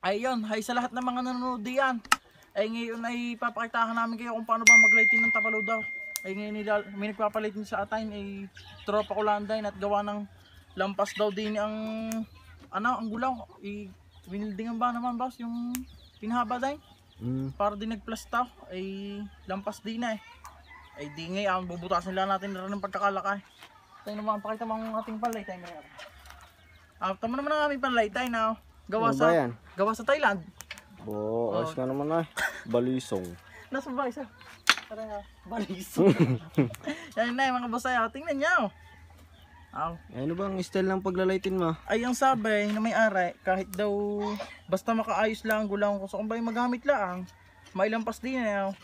Ayun, hay sa lahat ng mga nanonood diyan. Ay ngayon ay papakitahan namin kayo kung paano ba maglighting ng tapalo daw. Ay ngayon nila, may nagpapalighting sa atin ay tropa ko lang din at gawa ng lampas daw din ang ano, ang gulaw. I winildingan ba naman boss yung pinahaba din? Mm. Para din nagplastaw ay lampas din na eh. Ay di ngayon, bubutasin lang natin na ng pagkakalakay. Tayo naman pakita ang ating panlaytay ngayon. Ah, tama naman ang aming panlaytay na gawa Ano sa ba yan? gawa sa Thailand. Bo, ayos nga naman ay. Balisong. Nasa ba isa? Tara nga. Baliso. Yan na yung mga basay. ah. Tingnan niyo. Aw. Eh, ano bang style ng paglalaitin mo? Ay, ang sabi na may ari, kahit daw basta makaayos lang ang gulaw ko sa kumbay magamit lang. Mailampas din na.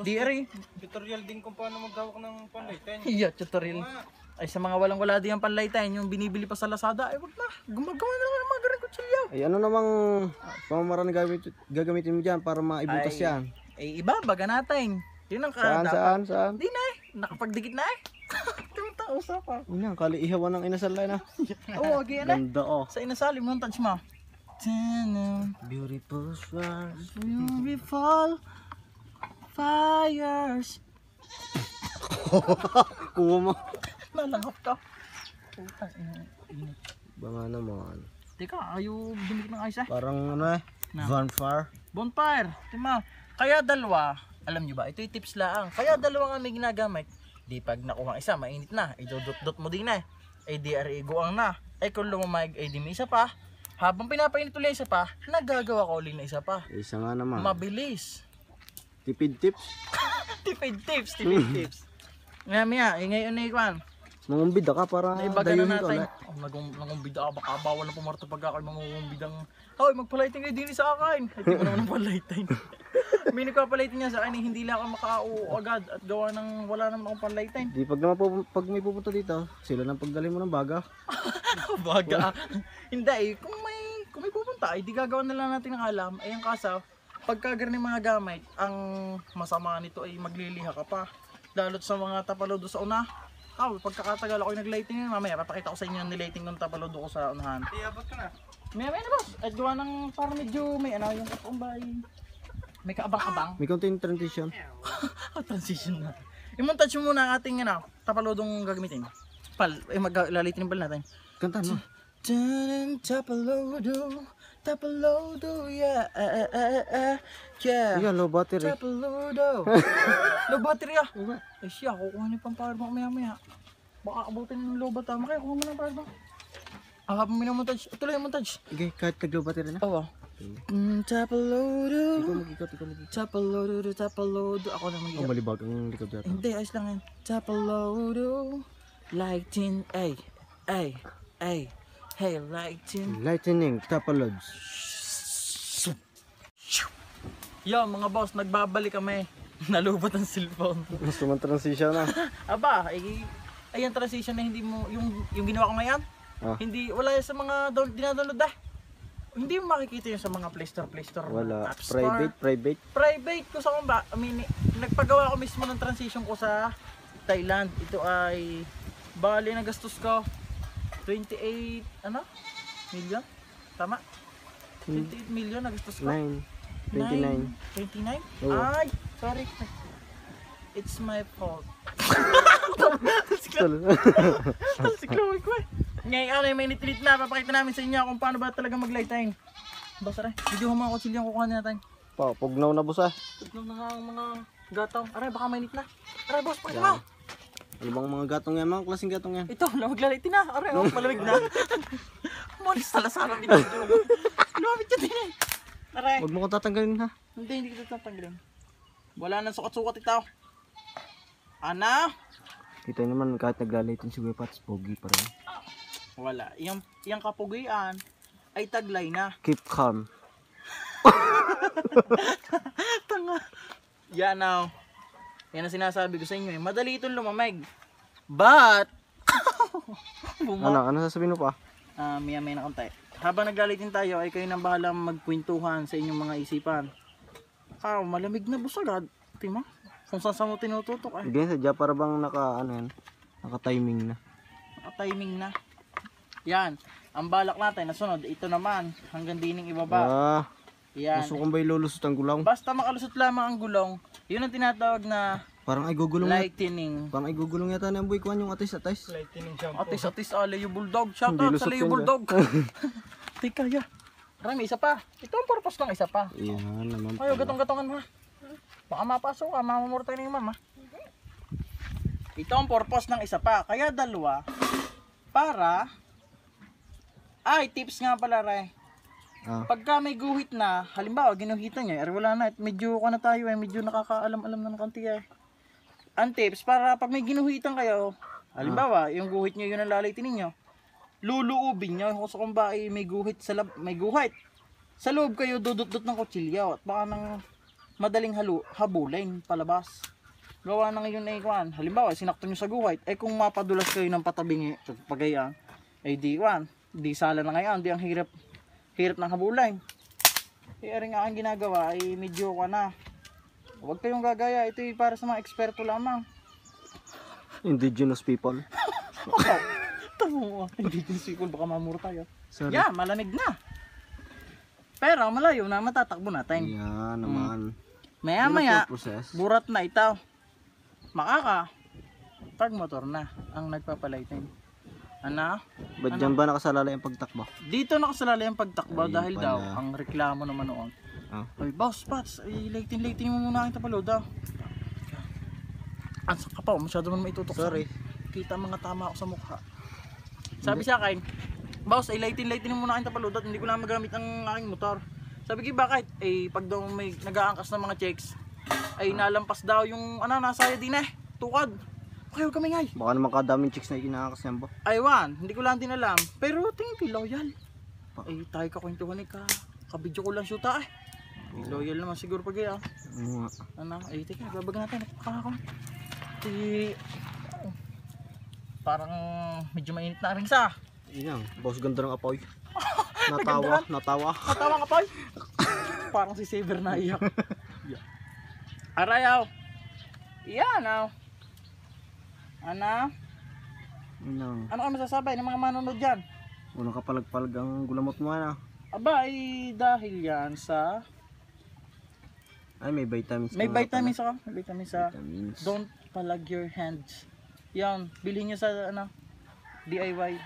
Di ari. Tutorial din kung paano maghawak ng panlighten. Iya, tutorial. Ay sa mga walang wala din ang panlaytayan, yung binibili pa sa Lazada, ay wag na. Gumagawa na naman ng mga ganang kutsilyo. Ay, ano namang pamamaraan gamit, gagamitin mo dyan para maibutas Ay. yan? Eh, ibabaga natin. Yun ang Saan, dapat. saan, saan? Di na eh. Nakapagdikit na eh. Tumita usapan. Yun yan, kali ihawan ng inasal na. Oo, okay na. Ganda oh. Sa inasali mo, touch mo. Beautiful stars. beautiful fires. Kuha mo. Nalanghap ka. Putang ina. Init. Ba nga naman. Teka, ayaw dumikit ng ice eh. Parang ano eh. Na. Bonfire. Bonfire. Tima. Kaya dalawa, alam nyo ba, ito yung tips lang. Kaya dalawa nga may ginagamit. Di pag nakuha ang isa, mainit na. Idodot-dot mo din na eh. Ay di ari guang na. Ay kung lumamig, ay di may isa pa. Habang pinapainit ulit isa pa, nagagawa ko ulit na isa pa. Isa nga naman. Mabilis. Tipid tips. tipid tips, tipid tips. Eh, ngayon na ikwan. Mangumbida ka para Naibaga na dayuhin ka natin. ulit. Oh, nagum nangumbida ka, baka bawal na pumarto pag ako mangumbidang. Hoy, magpalighting kayo din sa akin. Hindi mo naman ang palighting. May nagpapalighting niya sa akin, eh, hindi lang ako makauo agad at gawa ng wala naman akong palighting. Di pag naman pupu- pag may pupunta dito, sila nang pagdali mo ng baga. Baga. hindi eh, kung may kung may pupunta, ay di gagawa na lang natin ng alam. Ay ang kaso, pagka ganun mga gamit, ang masama nito ay magliliha ka pa. Lalo't sa mga tapalodo sa una. Ah, pagkakatagal ako yung nag-lighting yun, mamaya papakita ko sa inyo yung nilighting ng tapalodo ko sa unahan. Iabot ka na. May may na boss. At gawa ng parang medyo may ano yung kapumbay. May kaabang-abang. May konting transition. Ah, transition na. I-montage mo muna ang ating ano, tapalodong gagamitin. Pal, eh maglalitin pala natin. Kanta no? Dun tapalodo, tapalodo, yeah, ah, ah, ah, ah, yeah. Yeah, low battery. Tapalodo. low battery ah. Eh siya, kukuha niyo pang power bank maya maya. Baka abutin ng low battery. Kaya kuha mo ng power bank. Ah, habang minamontage. Ituloy yung montage. Okay, kahit tag low battery na. Oo. Mm, tapalodo. Ikaw mag-ikot, ikaw mag-ikot. Tapalodo, tapalodo. Ako na Oh, mag malibag ang likod yata. Hindi, ayos lang yan. Tapalodo. Lighting, ay, ay, ay. Hey, lighting. Lightning, tapalods. Yo, mga boss, nagbabalik kami. Nalubot ang cellphone. Gusto mong transition na. Aba, ay, ay ang transition na hindi mo, yung, yung ginawa ko ngayon, Ah. hindi, wala yan sa mga down, dinadownload ah. Hindi mo makikita yun sa mga Play Store, Play Store, Wala. App Store. Private, private. private ko sa kumba. I mean, nagpagawa ko mismo ng transition ko sa Thailand. Ito ay bali na gastos ko 28 ano? Million? Tama? 28 million na gastos ko. 9. 29. 29? Oo. Ay, sorry. It's my fault. si Chloe ko eh. Ngayon, ano yung mainit-init na. Papakita namin sa inyo kung paano ba talaga mag-lighting. Basta rin. Video mo mga kutsilyo kukuha natin. Pa, pugnaw na boss ah. Tignan na nga ang mga gataw. Aray, baka mainit na. Aray, boss, pakita mo. Ano bang mga gatong yan? Mga klaseng gatong yan? Ito, na maglalitin na. Aray, oh, malamig na. Molis talasara ang video. Lumapit yun din eh. Aray. Huwag mo kong tatanggalin ha. Hindi, hindi kita tatanggalin. Wala nang sukat-sukat ito. Ana? Kita naman kahit naglalitin si Wepats, pogi pa rin. Wala. Iyang, iyang kapugian ay taglay na. Keep calm. Tanga. Yan now. Yan ang sinasabi ko sa inyo eh. Madali itong lumamig. But, Buma- Ano, ano sasabihin mo pa? Ah, maya maya na konti. Habang naglalitin tayo ay kayo nang bahala magkwentuhan sa inyong mga isipan. Ah, malamig na busagad. Tima? Kung saan saan mo tinututok ay. Hindi sadya para bang naka, ano yan, naka timing na. Naka-timing na. Yan. Ang balak natin, nasunod, ito naman, hanggang dining ibaba. Ah, Yan. gusto kong ba'y lulusot ang gulong? Basta makalusot lamang ang gulong, yun ang tinatawag na Parang ay gugulong yata. lightening. Parang ay gugulong yata ng boy kuhan yung atis-atis. Lightning shampoo. Atis, atis, ah, Leo Bulldog. Shout out sa Leo yan, Bulldog. Teka, ya. Rami, isa pa. Ito ang purpose ng isa pa. Yan naman. Ayaw, gatong-gatongan mo. Baka mapasok ka, mamamurtay na yung mama. Ito ang purpose ng isa pa. Kaya dalawa, para, ay, tips nga pala, Ray. Ah, Pagka may guhit na, halimbawa, ginuhitan niya, er wala na, medyo ka na tayo, eh, medyo nakakaalam-alam na ng konti eh. Ang tips, para pag may ginuhitan kayo, halimbawa, yung guhit niyo, yun ang lalaitin ninyo, luluubin niyo, kung sa kung ba ay may guhit sa lab, may guhit. Sa loob kayo, dudot-dot ng kutsilyo, at baka nang madaling halu, habulin, palabas. Gawa ng yun ay kwan. Halimbawa, sinakto nyo sa guhit, eh kung mapadulas kayo ng patabingi, sa pagayaan, ay di kwan, di sala na ngayon, di ang hirap, hirap ng habulin. Eh, rin nga ang ginagawa ay medyo ka na. Huwag kayong gagaya, ito ay para sa mga eksperto lamang. indigenous people. Tamo mo, din sikol, baka mamuro tayo. Sorry. Yeah, malamig na. Pero malayo na matatakbo natin. Yan naman. Maya Yun ang maya, process. burat na itaw. Makaka, tag motor na ang nagpapalighting. Ano? Ba't dyan ba nakasalalay ang pagtakbo? Dito nakasalala yung pagtakbo Ay, dahil pala. daw ang reklamo naman noon. Ah. Ay, boss, Pats, ay lighting-lighting mo muna kita palo daw. Ansa ka pa, oh, masyado man maitutok sa Sorry. akin. Kita mga tama ako sa mukha. Sabi sa akin, boss, ay lighting-lighting mo muna kita palo daw, hindi ko lang magamit ang aking motor. Sabi ko, bakit? Eh, pag daw may nag-aangkas ng mga checks, ay nalampas daw yung, ano, nasa din eh, tukad. Kayo kami ngay. Baka naman kadaming chicks na kinakakas niyan ba? Aywan, hindi ko lang din alam. Pero tingin ko loyal. Ay, tayo kakwentuhan eh ka. Kabidyo ko lang shoota eh. Ay, Loyal naman siguro pag ah. Oo nga. Ano, ay, teka, babag natin. Nakakakon. Di, parang medyo mainit na rin sa. Yan, boss ganda ng apoy. Natawa, natawa. Matawa ka pa Parang si Saber na iyak. Arayaw. Yan, aw. Ano? Yan. Ano ka masasabi ng mga manonood dyan? Unang kapalag-palag ang gulamot mo na. Aba, ay dahil yan sa... Ay, may vitamins. May ka vitamins ako. May vitamins sa... Vitamins. Don't palag your hands. Yan, bilhin nyo sa ano, DIY.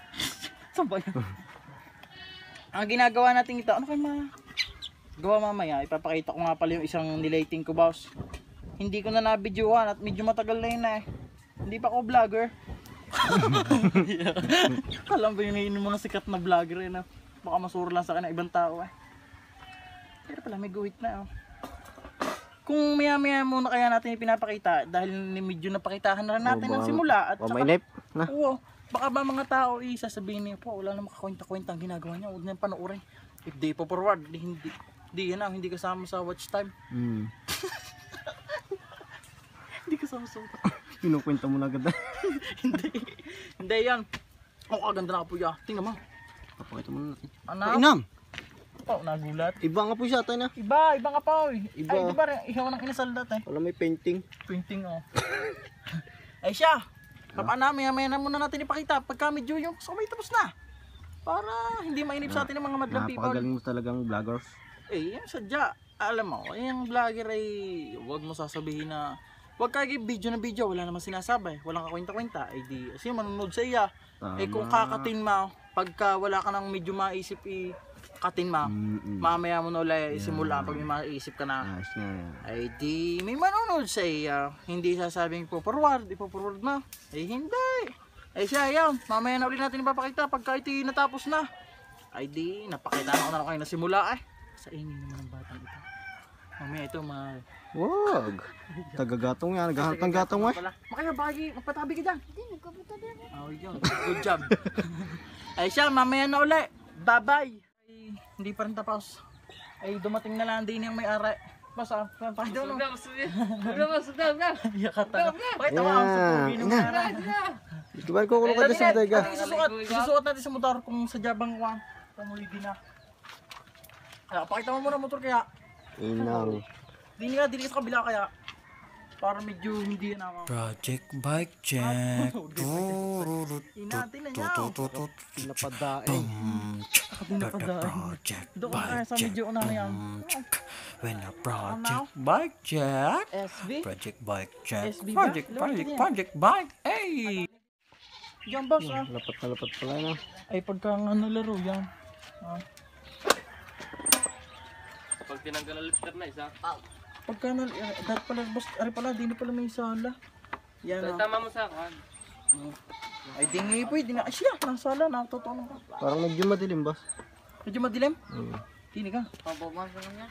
Saan ba? Ang ginagawa natin ito, ano kayo ma... Gawa mamaya, ipapakita ko nga pala yung isang nilating ko boss. Hindi ko na nabidyohan at medyo matagal na yun eh. Hindi pa ako vlogger. Alam ba yun yung mga sikat na vlogger eh na baka masuro lang sa akin ng ibang tao eh. Pero pala may guhit na oh. Kung maya maya muna kaya natin ipinapakita dahil ni medyo napakitahan na rin natin ng simula at Oh, saka, may nip. Na. oo, baka ba mga tao eh, sasabihin niya po wala namang kakwenta-kwenta ang ginagawa niya huwag niya panoorin if di po forward di, hindi di yan ah, hindi kasama sa watch time Hmm. hindi kasama sa Kinukwenta mo na agad. hindi hindi yan oh kaganda na po ya tingnan mo Papakita mo na natin. ano Inam! oh nagulat Iba nga po siya tayo na. iba iba nga pa oy Iba. ay di ba ihaw ng inasal dati Wala may painting. Printing oh. Ay siya. Paano maya maya na muna natin ipakita pagka medyo yung so may tapos na. Para hindi mainip sa atin ng mga madlang people. Napakagaling mo talagang vloggers. Eh, yung sadya. Alam mo, yung vlogger ay huwag mo sasabihin na Huwag kayo video na video, wala namang sinasabi. Walang kakwenta-kwenta. Eh di, kasi manunod sa iya. Tama. Eh kung kakatin mo, pagka wala ka nang medyo maisip i katin mo, Mm-mm. mamaya mo na ulit isimula pag may maisip ka na. Ayos nga yan. Ay di may manonood sa iya. Hindi sasabing po forward, ipo-forward mo. Ay hindi. Ay siya yan. Mamaya na ulit natin ipapakita pagka ito natapos na. Ay di, napakita na ko na lang kayo na simula eh. Sa ingin naman ng batang ito. Mamaya ito ma... Wag. Tagagatong yan. Naghahanap ng gatong mo eh. Makaya bagi, magpatabi ka dyan. Hindi, nagkapatabi ako. Oh, yun. Good job. Ay siya, mamaya na ulit. Bye-bye. Ay, hindi pa rin tapos. Ay, dumating na lang din yung may-ari. Basta, pakita mo. Yakata. Pakita mo ang Yan. sukubi ng Ina. may-ari. Di ba ko ka dyan sa isusuot, isusuot natin sa motor kung sa jabang kwan. Pamulit din na. Pakita mo muna motor kaya. Inang. Dini nga, dini sa kabila kaya. Para medyo hindi na ako. Project Bike Check. Inatin na niya. Napadaing. Project ka na yan. When a project bike check. Project bike check. Project, project, project bike. Hey! Yan boss ah. Lapat na lapat pala no. Ay pagka ano laro yan. Ah. Pag tinanggal ang lifter na isa. Pagka na, uh, dahil pala boss, ari pala, di na pala may sala. Yan ah. Tama mo sa akin. Ay di nga pwede na. Ay siya, nasala na. Totoo na ka. Parang medyo madilim boss. Medyo madilim. Hmm. Tini ka. Pabawas naman niya.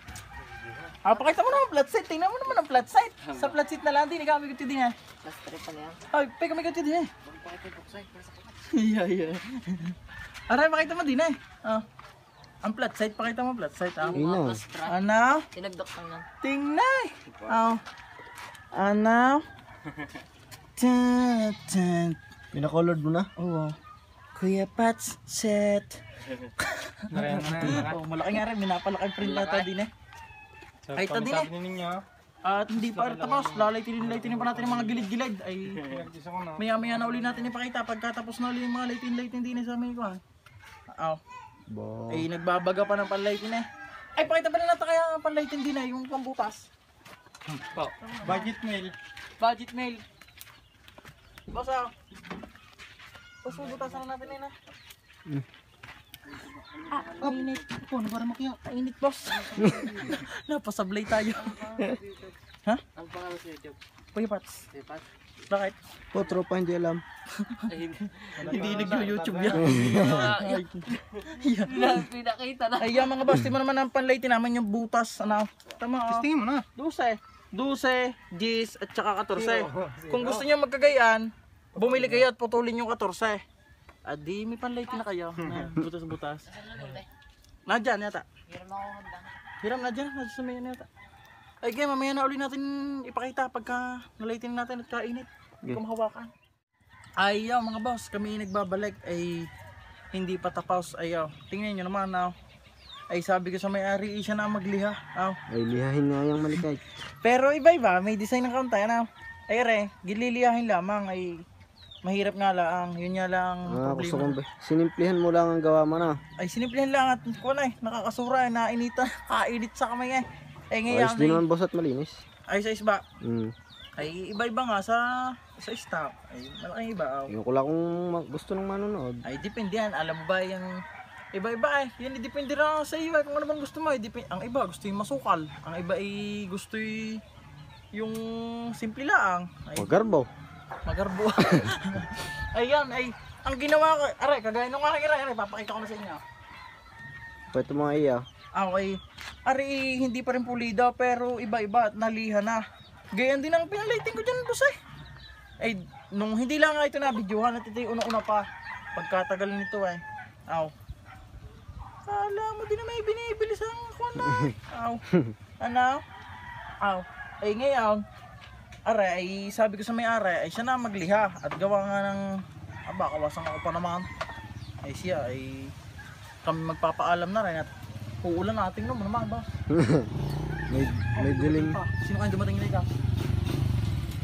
Ah, pakita mo naman flat site. Tingnan mo naman ang flat site. Sa flat site na lang, tini ka. May gusto din eh. Last trip pa niya. Ay, peka may gusto din eh. Bakit ito buksay? Iya, iya. Aray, pakita mo din eh. Ah. Ang flat site, pakita mo flat site. Ah. Ino. Ano? Tinagdok lang yan. Tingnan. Oh. Ano? Tan, tan. Pinakolored mo na? Oo. Kuya Pats, set. oh, malaki nga rin, minapalaki print nata din eh. Ay, ito din eh. Sabi ninyo. At hindi pa rin tapos, lalaitin-laitin pa natin yung mga gilid-gilid. Ay, ko maya-maya na uli natin ipakita pagkatapos na uli yung mga laitin-laitin din eh sa may kuhan. Aw, Bo. ay nagbabaga pa ng panlaitin eh. Ay, pakita ba na natin kaya ang panlaitin din eh, yung pambutas. Budget mail. Budget mail. Boss ah. Boss, butasan na natin yun ah. Ah, init. Po, ano para makiyo? Init, boss. Napasablay tayo. ha? Ang pangalan sa YouTube. Kuya Pats. Bakit? Po, tropa hindi alam. Hindi nag-YouTube yan. Pinakita na. Ay, yan mga boss, mo naman ang panlaitin namin yung butas. Ano? Tama ah. Tingin mo na. 12. 12, 10, at saka 14. Kung gusto niyo magkagayaan, bumili kayo at putulin yung 14. Ah, di may panlaitin na kayo. Na, butas-butas. Nadyan yata. Hiram na dyan. Nadyan sa may ano yata. Ay, game, mamaya na uli natin ipakita pagka nalaitin natin at kainit. Hindi ko mahawakan. Ay, yaw, mga boss, kami nagbabalik ay hindi pa tapos. Ay, yaw, tingnan nyo naman, aw. Ay, sabi ko sa may-ari, siya na magliha. Aw. Ay, lihahin nga yung malikay. Pero iba-iba, may design ng kaunti, ano? Ay, re, gililiyahin lamang, ay mahirap nga lang, yun nga lang ang Ah, gusto problema. kong ba- sinimplihan mo lang ang gawa mo na. Ay, sinimplihan lang at kuha na eh, nakakasura eh, nainita, kainit sa kamay eh. Ayos ngayon, din ay, naman boss at malinis. ay sa isba, Hmm. ay iba-iba nga sa sa stock, ay malaking iba. aw. Yung ko lang kung gusto ng manonood. Ay, depende yan, alam mo ba yung iba-iba eh, yan depende rin sa iyo eh, kung ano bang gusto mo eh. Dep- ang iba gusto yung masukal, ang iba ay gusto y- yung simple lang. Ay, Magarbaw. Magarbo. Ayan, ay, ang ginawa ko, aray, kagaya nung aking aray, papakita ko na sa inyo. Pwede mga iya. Okay, aray, hindi pa rin pulido, pero iba-iba at naliha na. Gayan din ang pinalighting ko dyan, boss eh. Ay, nung hindi lang nga ito na videohan at ito yung una-una pa. Pagkatagal nito eh. Aw. Kala mo din na may binibili sa kuwan na. Aw. Ano? Aw. Ay ngayon, Are, ay sabi ko sa may are, ay siya na magliha at gawa nga ng, aba, kawasan ako pa naman. Ay siya, ay kami magpapaalam na rin at uulan natin naman naman ba? May, may dilim. Sino kayo dumating na ikaw?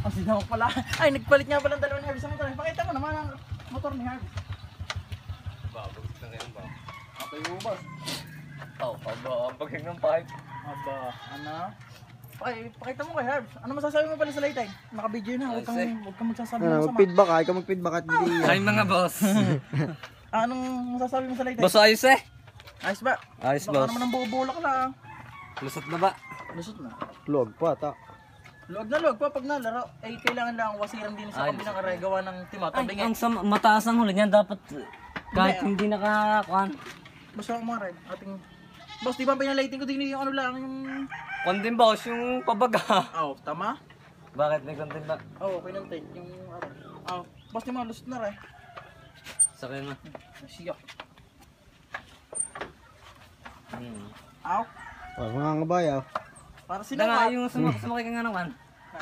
Ah, si Dawak pala. Ay, nagpalit nga pala ng dalawang Harvey sa motor. Pakita mo naman ang motor ni Harvey. Babagos na ngayon ba? Okay mo ba? Oo, aba, ang pagking ng pipe. Aba, ano? Ay, pakita mo kay Harvey. Ano masasabi mo pala sa laytay? Naka-video na, huwag kang, huwag kang magsasabi Ano, ng sama. mag-feedback ka. Ikaw mag-feedback at hindi. Ay mga boss. Ah, anong masasabi mo sa laytay? boss ayos eh. Ayos ba? Ayos Baka boss. naman ang bubulak lang. Lusot na ba? Lusot na. Vlog pa, ta. Luwag na luwag pa pag nalaro. Ay, kailangan lang wasiran din sa Ay. kabilang aray. Gawa ng timatabi nga. Ang sa mataas ang huli niyan dapat kahit Hindi, hindi nakakuan. Basta ako mga ating... Boss, di ba pinalighting ko din yung ano lang, yung... Kuan din boss yung pabaga. Oh, tama? Bakit may content ba? Oo, oh, pinantay. Yung... Oh, boss, di mo, lusot na rin. Sakay na. Siyak. Hmm. Aw, Oh, mga ngabayaw. para Sila nga sino yung sumak sumakay ka nga naman.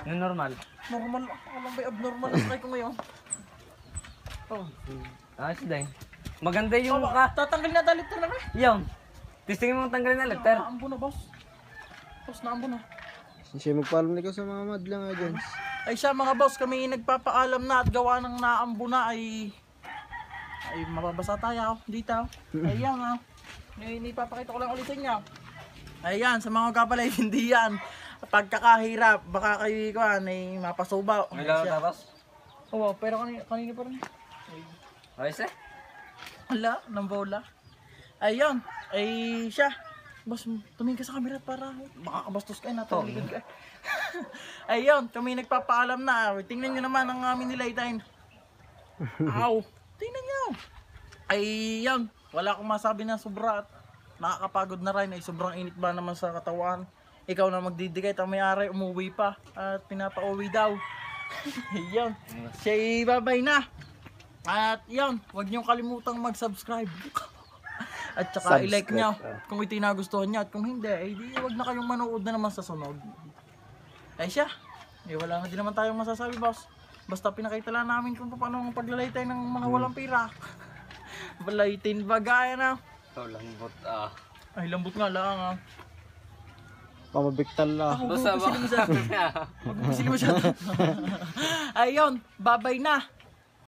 Yung normal. Normal, lang ba abnormal na ko ngayon? Oh. Ayos din. Maganda yung ka. Tatanggal na dalit na rin. Yung. Testingin mo tanggalin na letter. Naambo na, boss. Boss, naambo na. Siya magpaalam na ikaw sa mga madlang agents. Ay siya mga boss, kami nagpapaalam na at gawa ng naambo na ay ay mababasa tayo dito. Ayan ah. Ni ipapakita ko lang ulit sa inyo. Ayan, sa mga kapalay hindi yan. Pagkakahirap, baka kayo kuan ay mapasubaw. May Ayan lang siya. tapos. Oo, pero kanina, kanina pa rin. Ayos eh. Hala, ng bola. Ayun, ay siya. Boss, tumingin ka sa camera para makakabastos ka na, Oh. ka. Ayun, kami nagpapaalam na. Tingnan nyo naman ang aming nilaytayin. Aw, tingnan nyo. Ayun, wala akong masabi na sobra at nakakapagod na rin. Ay sobrang init ba naman sa katawan. Ikaw na magdidikit, ang may-ari umuwi pa at pinapauwi daw. Ayun, siya babay na. At yun, huwag niyong kalimutang mag-subscribe. At saka i-like nyo kung ito yung nagustuhan nyo. At kung hindi, eh di huwag na kayong manood na naman sa sunod. Ay siya, eh wala na din naman tayong masasabi boss. Basta pinakita lang namin kung paano ang paglalaytay ng mga walang pira. Balaytin bagay na. Ito lambot ah. Ay lambot nga lang ah. Pamabiktal la. Ako, Basta ba? masyado. Huwag mo masyado. Ayun, babay na.